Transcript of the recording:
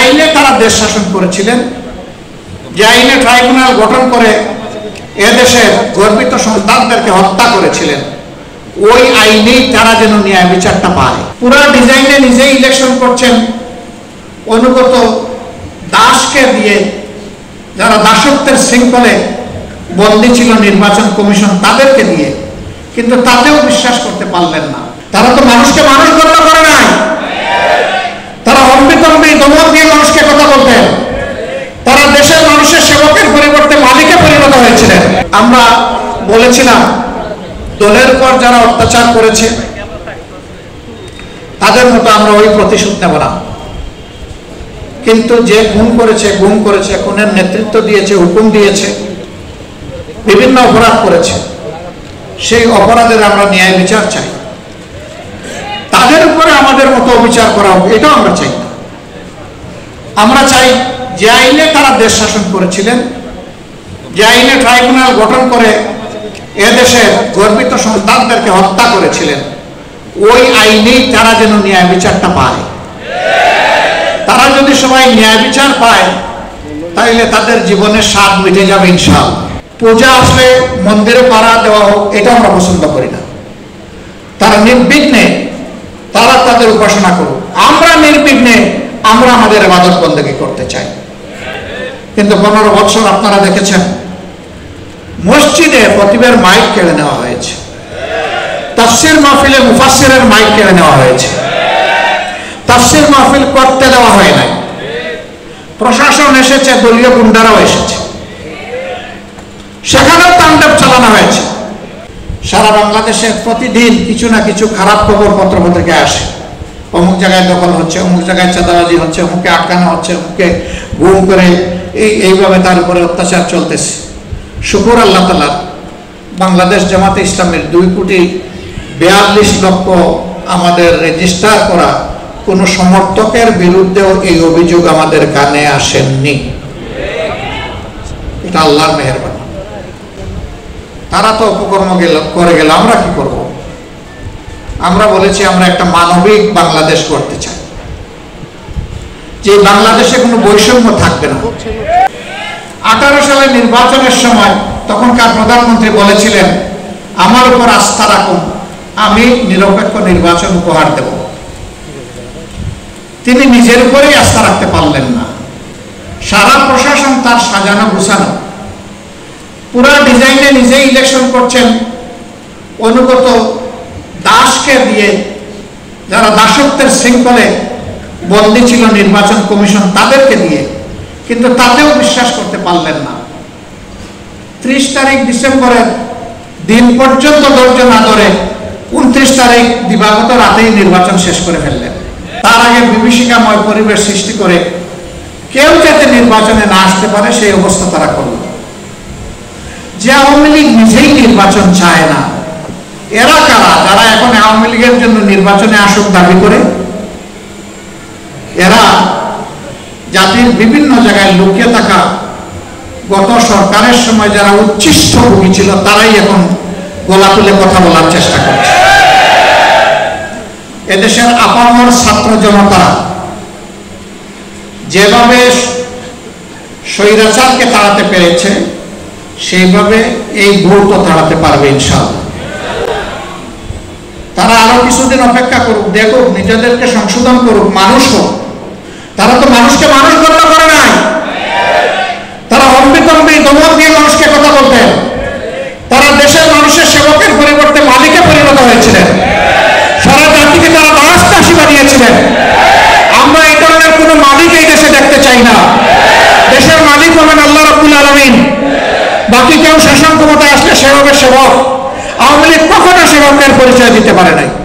আইনে তারা দেশ শাসন করেছিলেন আইনে ট্রাইব্যুনাল গঠন করে এদেশের গর্বিত সন্তানদেরকে হত্যা করেছিলেন। ওই আইনেই তারা যেন ন্যায় বিচারটা পায়। পুরো ডিজাইনে নিজেই ইলেকশন করছেন। অনুগত দাসকে দিয়ে যারা দাসত্বের শৃঙ্খলে বন্দী ছিল নির্বাচন কমিশন তাদেরকে দিয়ে, কিন্তু তাতেও বিশ্বাস করতে পারলেন না। তারা তো মানুষকে মানুষ গণ্য করে তারা হম্বিতম্বি দিয়ে মানুষকে কথা বলতেন। তারা দেশের মানুষের সেবকের পরিবর্তে মালিকে পরিণত হয়েছিলেন। আমরা বলেছিলাম দলের পর যারা অত্যাচার করেছে, তাদের মতো আমরা ওই প্রতিশোধ নেব না। কিন্তু যে খুন করেছে, গুম করেছে, খুনের নেতৃত্ব দিয়েছে, হুকুম দিয়েছে, বিভিন্ন অপরাধ করেছে, সেই অপরাধের আমরা ন্যায় বিচার চাই। তাদের উপরে আমাদের মতো অবিচার করা হোক, এটাও আমরা চাই। আমরা চাই যে আইনে তারা দেশ শাসন করেছিলেন, যে আইনে ট্রাইব্যুনাল গঠন করে এদেশের গর্বিত সন্তানদেরকে হত্যা করেছিলেন, ওই আইনেই তারা যেন ন্যায় বিচারটা পায়। তারা যদি সবাই ন্যায় বিচার পায়, তাইলে তাদের জীবনের স্বাদ মিটে যাবে ইনশাল। পূজা আসলে মন্দিরে পাড়া দেওয়া হোক, এটা আমরা পছন্দ করি না। তারা নির্বিঘ্নে তারা তাদের উপাসনা করুক। আমরা নির্বিঘ্নে আমরা আমাদের আবাদত বন্দী করতে চাই। কিন্তু পনেরো বছর আপনারা দেখেছেন, মসজিদে প্রতিবার মাইক কেড়ে নেওয়া হয়েছে। তাফসির মাহফিলে মুফাসিরের মাইক কেড়ে নেওয়া হয়েছে। তাফসির মাহফিল করতে দেওয়া হয় নাই। প্রশাসন এসেছে, দলীয় গুন্ডারাও এসেছে। সেখানেও তাণ্ডব চালানো হয়েছে। সারা বাংলাদেশে প্রতিদিন কিছু না কিছু খারাপ খবর পত্রপত্রিকায় আসে। অমুক জায়গায় দখল হচ্ছে, অমুক জায়গায় চাঁদাবাজি হচ্ছে, অমুকে আটকানো হচ্ছে, অমুকে গুম করে এই, এইভাবে তার উপরে অত্যাচার চলতেছে। শুকুর আল্লাহ তালা বাংলাদেশ জামাতে ইসলামের দুই কোটি বিয়াল্লিশ লক্ষ আমাদের রেজিস্টার করা কোনো সমর্থকের বিরুদ্ধেও এই অভিযোগ আমাদের কানে আসেননি। এটা আল্লাহর মেহরবানি। তারা তো অপকর্ম গেল, করে গেল, আমরা কি করব? আমরা বলেছি আমরা একটা মানবিক বাংলাদেশ করতে চাই। যে বাংলাদেশে কোনো বৈষম্য থাকবে না। আঠারো সালে নির্বাচনের সময় তখনকার প্রধানমন্ত্রী বলেছিলেন, আমার উপর আস্থা রাখুন, আমি নিরপেক্ষ নির্বাচন উপহার দেব। তিনি নিজের উপরেই আস্থা রাখতে পারলেন না। সারা প্রশাসন তার সাজানো গুছানো। পুরা ডিজাইনে নিজেই ইলেকশন করছেন। অনুগত দাসকে দিয়ে যারা দাসত্বের শৃঙ্খলে বন্দী ছিল নির্বাচন কমিশন তাদেরকে দিয়ে, কিন্তু তাতেও বিশ্বাস করতে পারলেন না। ত্রিশ তারিখ ডিসেম্বরের দিন পর্যন্ত ধৈর্য না ধরে উনত্রিশ তারিখ দিবাগত রাতেই নির্বাচন শেষ করে ফেললেন। তার আগে বিভীষিকাময় পরিবেশ সৃষ্টি করে কেউ যাতে নির্বাচনে না আসতে পারে সেই অবস্থা তারা করল। যে আওয়ামী লীগ নিজেই নির্বাচন চায় না, এরা যারা এখন আওয়ামী লীগের জন্য নির্বাচনে আসুক দাবি করে, এরা জাতির বিভিন্ন জায়গায় লুকিয়ে থাকা গত সরকারের সময় যারা উচ্ছিষ্ট ভূমি ছিল, তারাই এখন গলা তুলে কথা বলার চেষ্টা করছে। এদেশের আপামর ছাত্র জনতা যেভাবে স্বৈরাচারকে তাড়াতে পেরেছে, সেইভাবে এই ভূত তাড়াতে পারবে ইনশাআল্লাহ। তারা আরও কিছুদিন অপেক্ষা করুক, দেখুক, নিজেদেরকে সংশোধন করুক, মানুষ হোক। তারা তো মানুষকে মানুষ গণ্য করে নাই। তারা হম্বিতম্বি দমন দিয়ে মানুষকে কথা বলতেন। তারা দেশের মানুষের সেবকের পরিবর্তে মালিকে পরিণত হয়েছিলেন। সারা জাতিকে তারা দাস চাষি বানিয়েছিলেন। আমরা এই ধরনের কোনো মালিক এই দেশে দেখতে চাই না। দেশের মালিক হবেন আল্লাহ রব্বুল আলমিন। বাকি কেউ শাসন ক্ষমতায় আসলে সেবকের সেবক। আওয়ামী লীগ কখনো সেবকের পরিচয় দিতে পারে নাই।